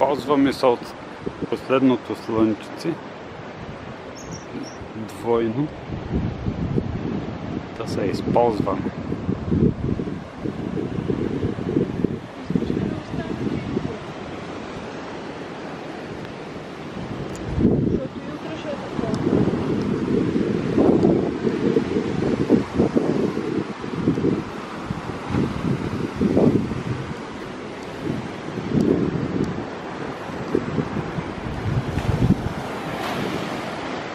Ползваме се от последното слънчице. Двойно. Да се използваме.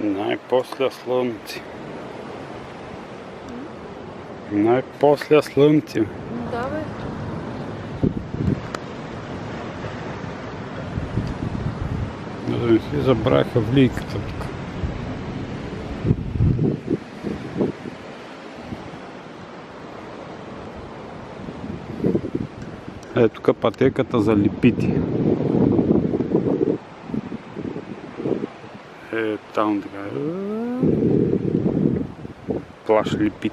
Най-после слънце. Най-после слънце. Да, бе. Да не си забраха влийката тук. Е, тук пътеката за липити. Там такая... Э, Плаш лепит.